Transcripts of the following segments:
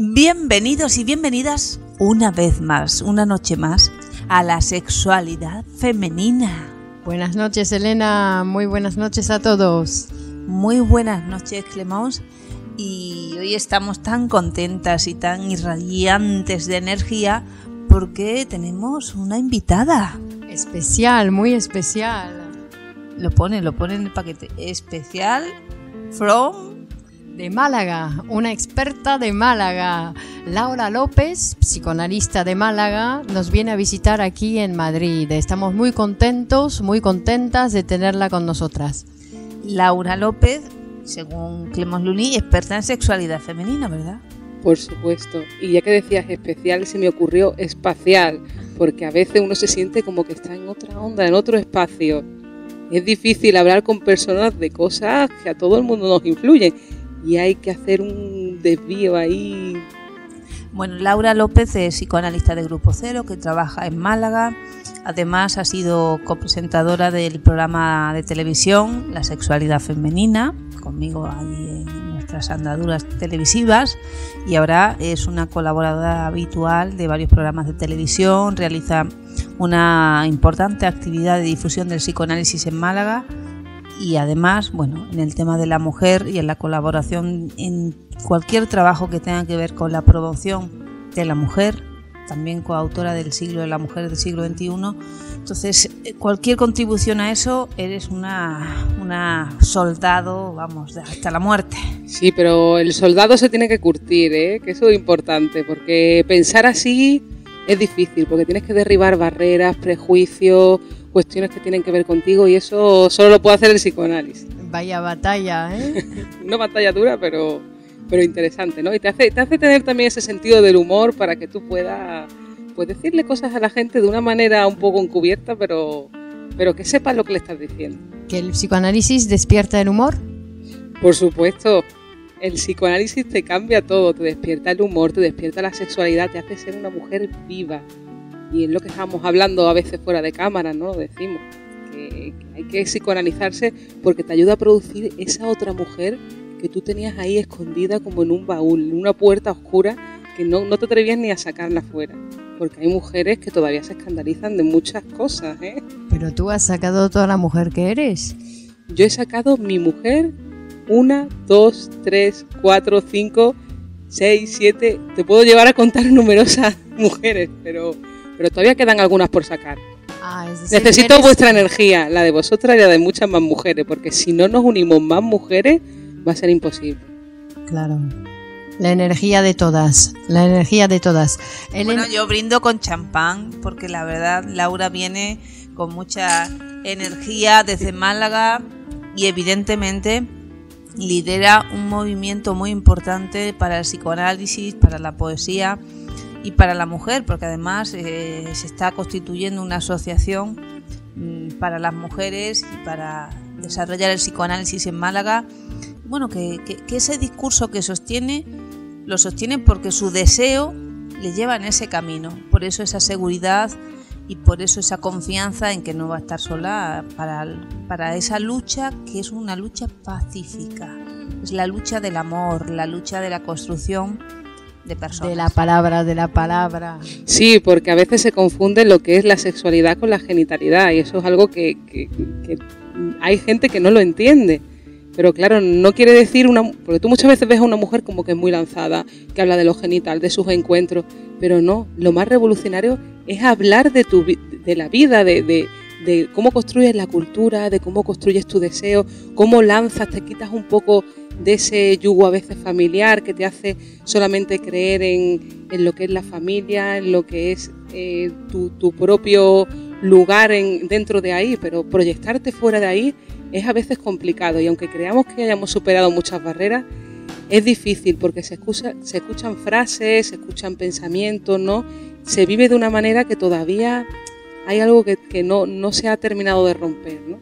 Bienvenidos y bienvenidas una vez más, una noche más, a la sexualidad femenina. Buenas noches, Elena. Muy buenas noches a todos. Muy buenas noches, Clemons. Y hoy estamos tan contentas y tan irradiantes de energía porque tenemos una invitada. Especial, muy especial. Lo pone, lo pone en el paquete. Especial from de Málaga, una experta de Málaga. Laura López, psicoanalista de Málaga, nos viene a visitar aquí en Madrid. Estamos muy contentos, muy contentas de tenerla con nosotras. Laura López, según Clemos Luni, experta en sexualidad femenina, ¿verdad? Por supuesto. Y ya que decías especial, se me ocurrió espacial, porque a veces uno se siente como que está en otra onda, en otro espacio. Es difícil hablar con personas de cosas que a todo el mundo nos influyen y hay que hacer un desvío ahí. Bueno, Laura López es psicoanalista de Grupo Cero que trabaja en Málaga. Además ha sido copresentadora del programa de televisión La sexualidad femenina, conmigo ahí en nuestras andaduras televisivas y ahora es una colaboradora habitual de varios programas de televisión, realiza una importante actividad de difusión del psicoanálisis en Málaga y además, bueno, en el tema de la mujer y en la colaboración en cualquier trabajo que tenga que ver con la promoción de la mujer, también coautora del siglo de la mujer del siglo XXI. Entonces, eh, cualquier contribución a eso, eres una, una soldado, vamos, hasta la muerte. Sí, pero el soldado se tiene que curtir, ¿eh? que eso es importante, porque pensar así es difícil, porque tienes que derribar barreras, prejuicios, cuestiones que tienen que ver contigo y eso solo lo puede hacer el psicoanálisis. Vaya batalla, ¿eh? Una batalla dura, pero, pero interesante, ¿no? Y te hace, te hace tener también ese sentido del humor para que tú puedas pues, decirle cosas a la gente de una manera un poco encubierta, pero, pero que sepas lo que le estás diciendo. ¿Que el psicoanálisis despierta el humor? Por supuesto. El psicoanálisis te cambia todo, te despierta el humor, te despierta la sexualidad, te hace ser una mujer viva, y es lo que estábamos hablando a veces fuera de cámara, ¿no? Decimos que, hay que psicoanalizarse porque te ayuda a producir esa otra mujer que tú tenías ahí escondida como en un baúl, en una puerta oscura que no, no te atrevías ni a sacarla fuera. Porque hay mujeres que todavía se escandalizan de muchas cosas, ¿eh? Pero tú has sacado toda la mujer que eres. Yo he sacado mi mujer una, dos, tres, cuatro, cinco, seis, siete. Te puedo llevar a contar numerosas mujeres, pero pero todavía quedan algunas por sacar. Ah, Necesito vuestra energía, la de vosotras y la de muchas más mujeres, porque si no nos unimos más mujeres va a ser imposible. Claro. La energía de todas, la energía de todas. Bueno, yo brindo con champán, porque la verdad Laura viene con mucha energía desde Málaga y evidentemente lidera un movimiento muy importante para el psicoanálisis, para la poesía y para la mujer, porque además eh, se está constituyendo una asociación mm, para las mujeres y para desarrollar el psicoanálisis en Málaga. Bueno, que, ese discurso que sostiene, lo sostiene porque su deseo le lleva en ese camino. Por eso esa seguridad y por eso esa confianza en que no va a estar sola para, para esa lucha que es una lucha pacífica. Es la lucha del amor, la lucha de la construcción de la palabra, de la palabra. Sí, porque a veces se confunde lo que es la sexualidad con la genitalidad y eso es algo que, hay gente que no lo entiende. Pero claro, no quiere decir una... Porque tú muchas veces ves a una mujer como que es muy lanzada, que habla de lo genital, de sus encuentros, pero no, lo más revolucionario es hablar de, tu, de la vida, de, de cómo construyes la cultura, de cómo construyes tu deseo, cómo lanzas, te quitas un poco de ese yugo a veces familiar que te hace solamente creer en, lo que es la familia, en lo que es eh, tu, propio lugar en, dentro de ahí, pero proyectarte fuera de ahí es a veces complicado y aunque creamos que hayamos superado muchas barreras, es difícil porque se, se escuchan frases, se escuchan pensamientos, ¿no? Se vive de una manera que todavía hay algo que, que no, no se ha terminado de romper, ¿no?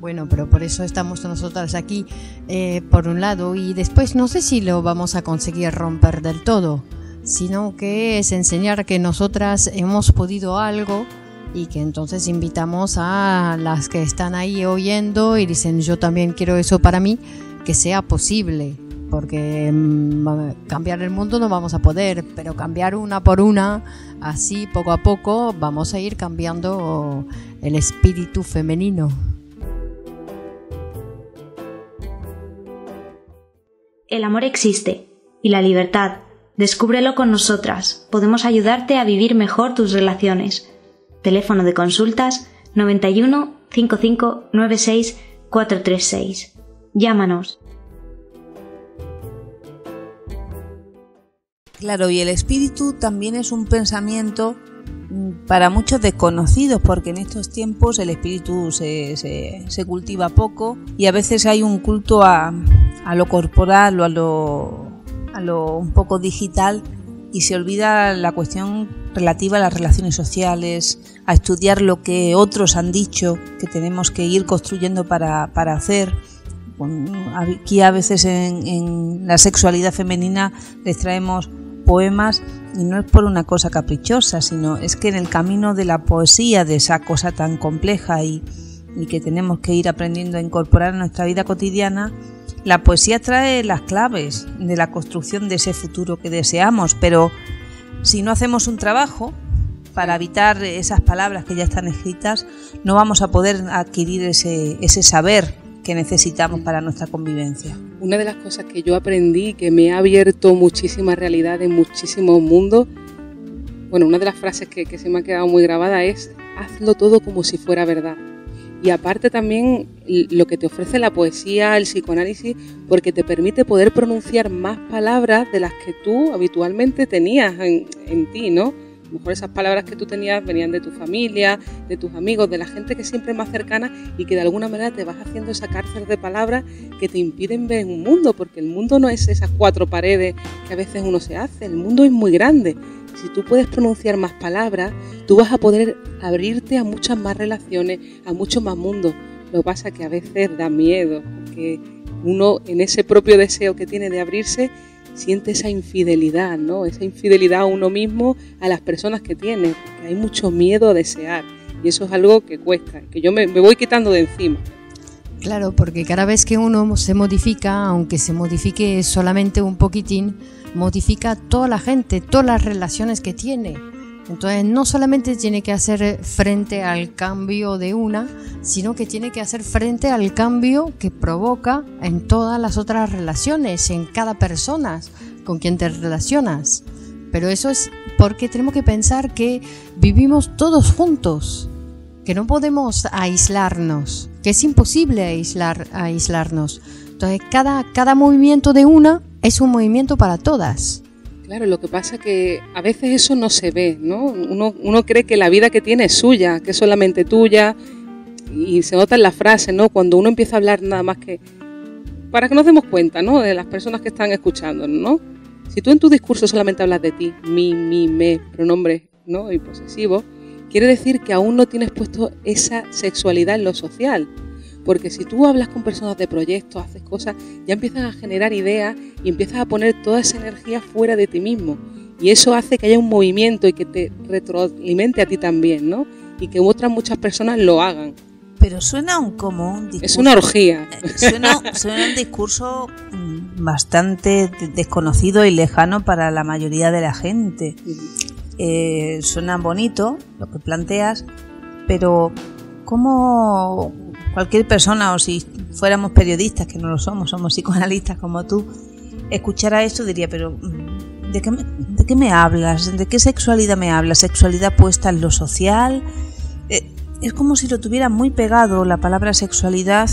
Bueno, pero por eso estamos nosotras aquí, eh, por un lado, y después no sé si lo vamos a conseguir romper del todo, sino que es enseñar que nosotras hemos podido algo y que entonces invitamos a las que están ahí oyendo y dicen yo también quiero eso para mí, que sea posible, porque mm, cambiar el mundo no vamos a poder, pero cambiar una por una, así poco a poco vamos a ir cambiando el espíritu femenino. El amor existe y la libertad. Descúbrelo con nosotras. Podemos ayudarte a vivir mejor tus relaciones. Teléfono de consultas 91 55 96 436. Llámanos. Claro, y el espíritu también es un pensamiento mm, para muchos desconocidos, porque en estos tiempos el espíritu se, se, cultiva poco y a veces hay un culto a, a lo corporal o a lo, a lo un poco digital y se olvida la cuestión relativa a las relaciones sociales, a estudiar lo que otros han dicho que tenemos que ir construyendo para, para hacer. Aquí a veces en, en la sexualidad femenina les traemos poemas y no es por una cosa caprichosa, sino es que en el camino de la poesía, de esa cosa tan compleja y, que tenemos que ir aprendiendo a incorporar en nuestra vida cotidiana, la poesía trae las claves de la construcción de ese futuro que deseamos, pero si no hacemos un trabajo para evitar esas palabras que ya están escritas, no vamos a poder adquirir ese, ese saber que necesitamos para nuestra convivencia. Una de las cosas que yo aprendí, que me ha abierto muchísima realidad en muchísimos mundos, bueno, una de las frases que, se me ha quedado muy grabada es, hazlo todo como si fuera verdad. Y aparte también lo que te ofrece la poesía, el psicoanálisis, porque te permite poder pronunciar más palabras de las que tú habitualmente tenías en, en ti, ¿no? A lo mejor esas palabras que tú tenías venían de tu familia, de tus amigos, de la gente que siempre es más cercana y que de alguna manera te vas haciendo esa cárcel de palabras que te impiden ver un mundo, porque el mundo no es esas cuatro paredes que a veces uno se hace, el mundo es muy grande. Si tú puedes pronunciar más palabras, tú vas a poder abrirte a muchas más relaciones, a mucho más mundos. Lo que pasa que a veces da miedo, porque uno en ese propio deseo que tiene de abrirse siente esa infidelidad, ¿no? Esa infidelidad a uno mismo, a las personas que tiene, hay mucho miedo a desear y eso es algo que cuesta, que yo me, voy quitando de encima. Claro, porque cada vez que uno se modifica, aunque se modifique solamente un poquitín, modifica toda la gente, todas las relaciones que tiene. Entonces no solamente tiene que hacer frente al cambio de una, sino que tiene que hacer frente al cambio que provoca en todas las otras relaciones, en cada persona con quien te relacionas. Pero eso es porque tenemos que pensar que vivimos todos juntos, que no podemos aislarnos, que es imposible aislar, aislarnos. Entonces cada, cada movimiento de una es un movimiento para todas. Claro, lo que pasa es que a veces eso no se ve, ¿no? Uno, uno cree que la vida que tiene es suya, que es solamente tuya, y se nota en la frase, ¿no? Cuando uno empieza a hablar nada más que... Para que nos demos cuenta, ¿no? De las personas que están escuchando, ¿no? Si tú en tu discurso solamente hablas de ti, mi, mi, me, pronombre, ¿no? Y posesivo, quiere decir que aún no tienes puesto esa sexualidad en lo social porque si tú hablas con personas de proyectos, haces cosas, ya empiezas a generar ideas y empiezas a poner toda esa energía fuera de ti mismo. Y eso hace que haya un movimiento y que te retroalimente a ti también, ¿no? Y que otras muchas personas lo hagan. Pero suena un como un discurso. Es una orgía. Eh, suena, suena un discurso mm, bastante desconocido y lejano para la mayoría de la gente. Eh, suena bonito lo que planteas, pero ¿cómo, cualquier persona, o si fuéramos periodistas, que no lo somos, somos psicoanalistas como tú, escuchara esto diría, pero mm, ¿de qué, me, ¿de qué me hablas? ¿De qué sexualidad me hablas? ¿Sexualidad puesta en lo social? Eh, es como si lo tuviera muy pegado la palabra sexualidad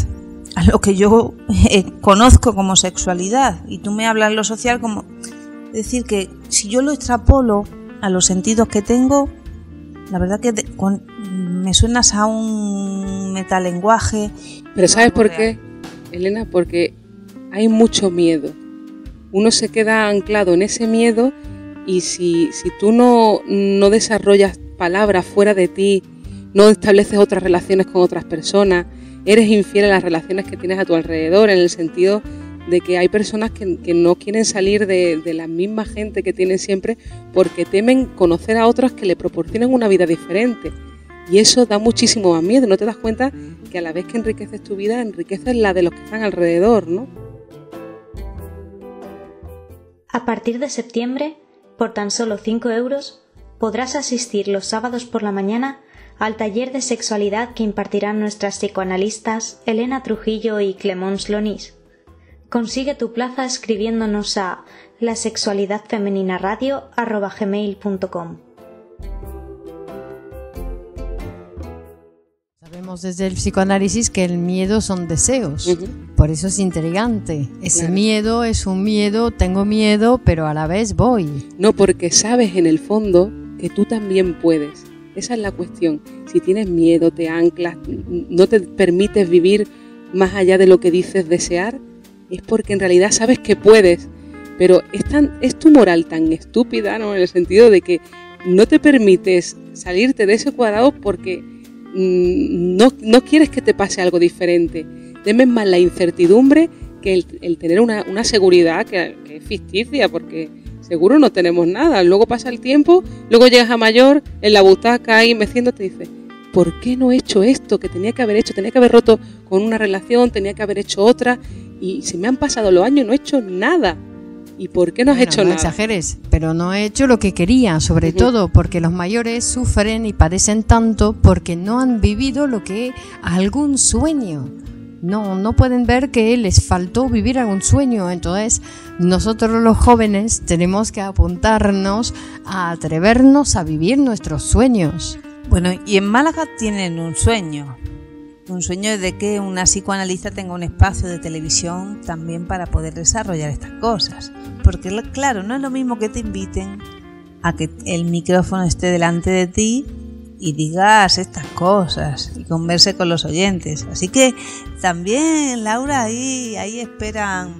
a lo que yo eh, conozco como sexualidad. Y tú me hablas lo social como... Es decir, que si yo lo extrapolo a los sentidos que tengo, la verdad que me suenas a un metalenguaje. Pero ¿sabes por qué, Elena? Porque hay mucho miedo. Uno se queda anclado en ese miedo y si, si tú no, no desarrollas palabras fuera de ti, no estableces otras relaciones con otras personas, eres infiel a las relaciones que tienes a tu alrededor, en el sentido de que hay personas que, que no quieren salir de, de, la misma gente que tienen siempre porque temen conocer a otros que le proporcionan una vida diferente. Y eso da muchísimo más miedo. No te das cuenta que a la vez que enriqueces tu vida, enriqueces la de los que están alrededor, ¿no? A partir de septiembre, por tan solo 5 euros, podrás asistir los sábados por la mañana al taller de sexualidad que impartirán nuestras psicoanalistas Elena Trujillo y Clemence Lonis. Consigue tu plaza escribiéndonos a la sexualidad femenina radio Sabemos desde el psicoanálisis que el miedo son deseos, por eso es intrigante. Ese miedo es un miedo, tengo miedo, pero a la vez voy. No, porque sabes en el fondo que tú también puedes. Esa es la cuestión. Si tienes miedo, te anclas, no te permites vivir más allá de lo que dices desear, es porque en realidad sabes que puedes, pero es, tan, es tu moral tan estúpida, ¿no? En el sentido de que no te permites salirte de ese cuadrado porque mm, no, quieres que te pase algo diferente. Temes más la incertidumbre que el, tener una, seguridad que, es ficticia, porque seguro no tenemos nada. Luego pasa el tiempo, luego llegas a mayor, en la butaca ahí meciéndote y dices, ¿por qué no he hecho esto que tenía que haber hecho? Tenía que haber roto con una relación, tenía que haber hecho otra y se me han pasado los años, no he hecho nada. ¿Y por qué no has hecho no nada? exageres, pero no he hecho lo que quería, sobre todo porque los mayores sufren y padecen tanto porque no han vivido lo que algún sueño. No, no pueden ver que les faltó vivir algún sueño. Entonces, nosotros los jóvenes tenemos que apuntarnos a atrevernos a vivir nuestros sueños. Bueno, y en Málaga tienen un sueño, un sueño de que una psicoanalista tenga un espacio de televisión también para poder desarrollar estas cosas. Porque claro, no es lo mismo que te inviten a que el micrófono esté delante de ti y digas estas cosas y converse con los oyentes. Así que también, Laura, ahí, ahí esperan,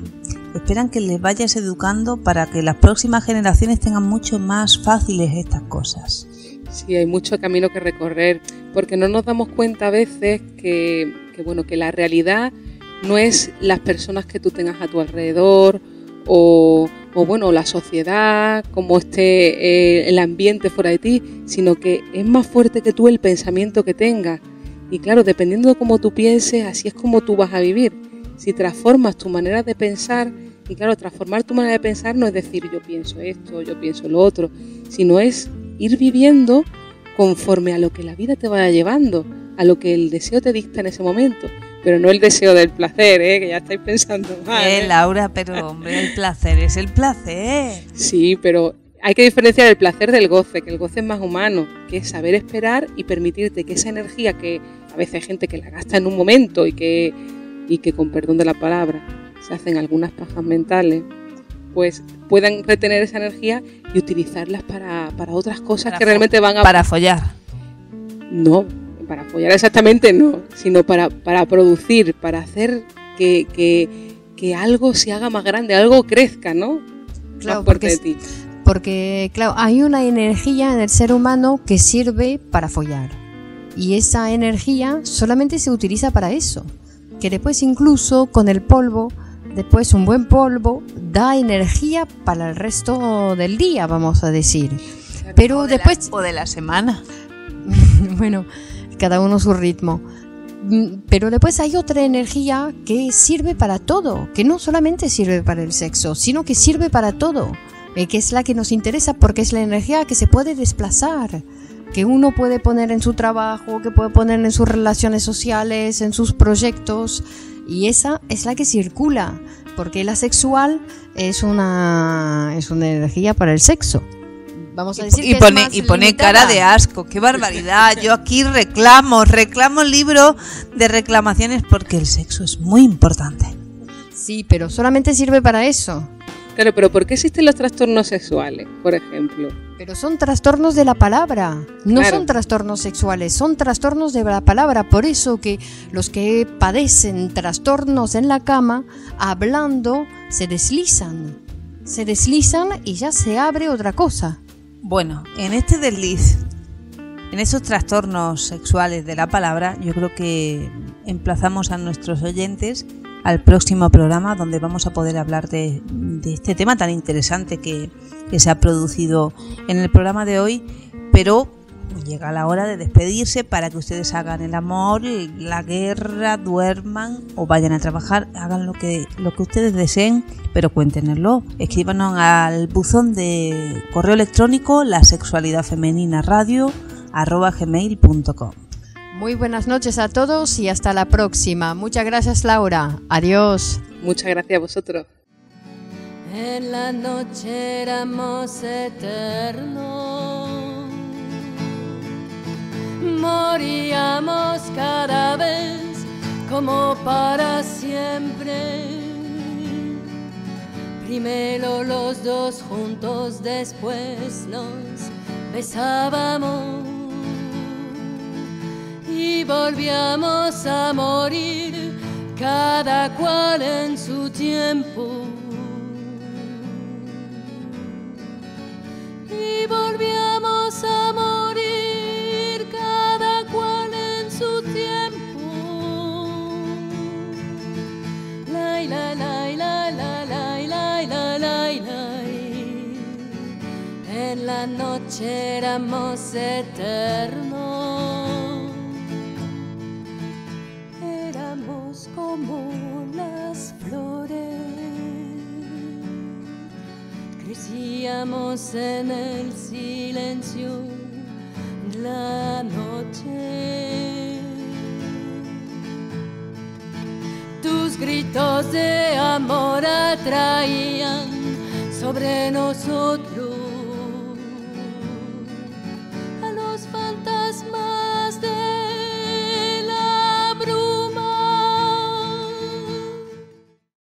esperan que les vayas educando para que las próximas generaciones tengan mucho más fáciles estas cosas. Sí, hay mucho camino que recorrer, porque no nos damos cuenta a veces que, bueno, que la realidad no es las personas que tú tengas a tu alrededor o, bueno, la sociedad, como esté eh, el ambiente fuera de ti, sino que es más fuerte que tú el pensamiento que tengas. Y claro, dependiendo de cómo tú pienses, así es como tú vas a vivir. Si transformas tu manera de pensar, y claro, transformar tu manera de pensar no es decir yo pienso esto, yo pienso lo otro, sino es ir viviendo conforme a lo que la vida te vaya llevando, a lo que el deseo te dicta en ese momento, pero no el deseo del placer, ¿eh? que ya estáis pensando mal. Eh, ¿eh? Laura, pero hombre, el placer es el placer. Sí, pero hay que diferenciar el placer del goce, que el goce es más humano, que es saber esperar y permitirte que esa energía que a veces hay gente que la gasta en un momento y que, y que con perdón de la palabra se hacen algunas pajas mentales, pues puedan retener esa energía y utilizarlas para, otras cosas que realmente van a... Para follar. No, para follar exactamente no, sino para, para producir, para hacer que, que, algo se haga más grande, algo crezca, ¿no? Claro, porque, porque claro, hay una energía en el ser humano que sirve para follar. Y esa energía solamente se utiliza para eso. Que después incluso con el polvo Después un buen polvo da energía para el resto del día, vamos a decir. Pero o después... o de la semana. bueno, cada uno su ritmo. Mm, pero después hay otra energía que sirve para todo, que no solamente sirve para el sexo, sino que sirve para todo, eh, que es la que nos interesa porque es la energía que se puede desplazar, que uno puede poner en su trabajo, que puede poner en sus relaciones sociales, en sus proyectos, y esa es la que circula, porque la sexual es una, es una energía para el sexo. Vamos a decir y, pone, y pone cara de asco, qué barbaridad. Yo aquí reclamo, reclamo el libro de reclamaciones porque el sexo es muy importante. Sí, pero solamente sirve para eso. Claro, pero ¿por qué existen los trastornos sexuales, por ejemplo? Pero son trastornos de la palabra, no son trastornos sexuales, son trastornos de la palabra. Por eso que los que padecen trastornos en la cama, hablando, se deslizan. Se deslizan y ya se abre otra cosa. Bueno, en este desliz, en esos trastornos sexuales de la palabra, yo creo que emplazamos a nuestros oyentes al próximo programa donde vamos a poder hablar de, este tema tan interesante que, se ha producido en el programa de hoy, pero llega la hora de despedirse para que ustedes hagan el amor, la guerra, duerman o vayan a trabajar, hagan lo que, lo que ustedes deseen, pero cuéntenlo. Escríbanos al buzón de correo electrónico la sexualidad femenina radio arroba. Muy buenas noches a todos y hasta la próxima. Muchas gracias Laura. Adiós. Muchas gracias a vosotros. En la noche éramos eternos. Moríamos cada vez como para siempre. Primero los dos juntos, después nos besábamos y volvíamos a morir cada cual en su tiempo. Y volvíamos a morir cada cual en su tiempo. La la la la la la la la la En la noche éramos eternos. Como las flores. Crecíamos en el silencio de la noche. Tus gritos de amor atraían sobre nosotros